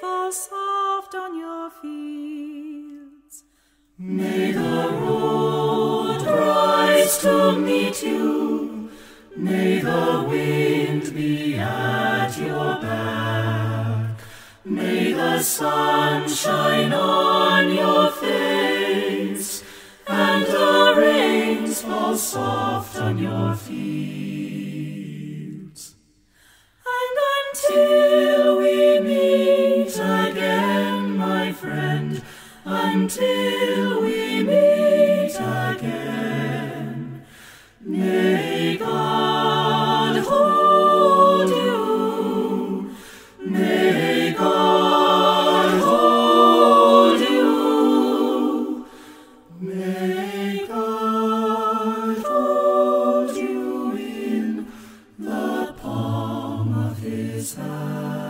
fall soft on your fields. May the road rise to meet you. May the wind be at your back. May the sun shine on your face and the rains fall soft on your feet. until we meet again. May God hold you. May God hold you. May God hold you in the palm of his hand.